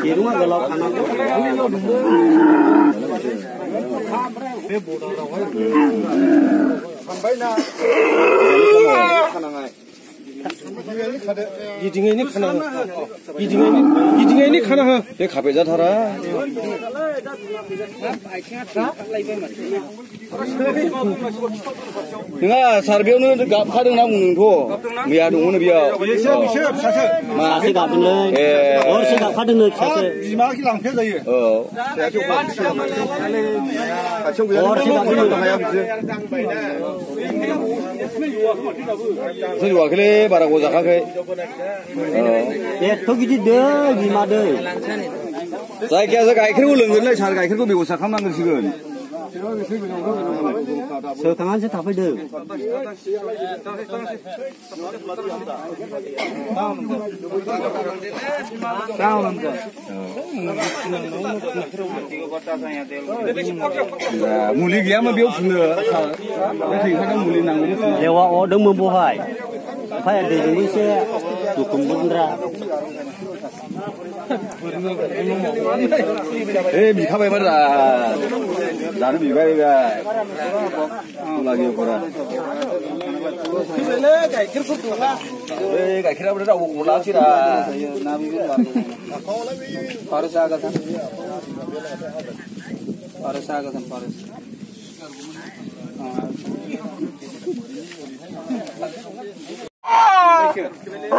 खेरुङ गलाव खानाको गिदिङैनि खाना बे खाबे जाथारा आइथिङा थाब लायबायमोन नङा सार बेयावनो गाबखादों ना बुंदोंथ' मैया दंमोन बेयाव मासे गाबदोंलै हरसे गाबखादोंनो फिसासो बिमा लांफाया जायो औ हरसे गाबदों जौवाखैलै बारा गजाखाखै एथ' गिदिर दै बिमा दै जायखिजाया गाइखेरखौ लोंगोनलै सार गाइखेरखौ बेब'स्था खालामनांगोन सिगोन Sözkanansı tapıdı. Tamamdı. Muli giyama bir yok şimdi. Lewa o đừng mưa bố hải faya de ni se tu kumbundra eh bi khabai bar dan bi bai ga lagi pura le kai kir kur tu la eh kai kira bar da u la sira na bi ga parus aga sam parus aga sam parus dijeron.